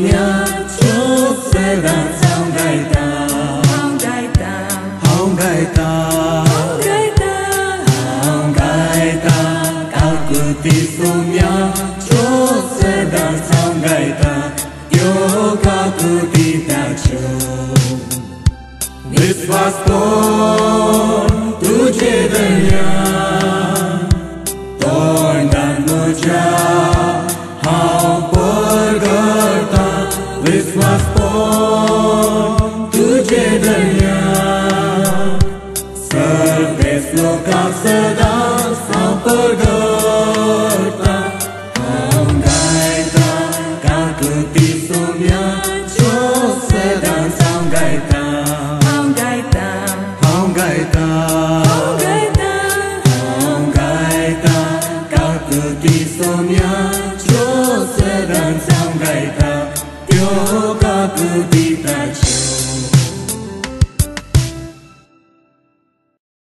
nha chốt sẽ là sao đại ta. Hồng đại ta. Hồng đại ta. Hồng đại ta. Cao cử tí sông nha chốt sẽ là sao đại ta. Yo cao cử tí ta châu This was born Lord, तुझे दरिया सर्वेस लोका सदा सापडता हम गायता काकुती सुम्या जो सदा साम गायता हम गायता हम गायता हम गायता हम गायता काकुती सुम्या Yoga Buddhi Prajna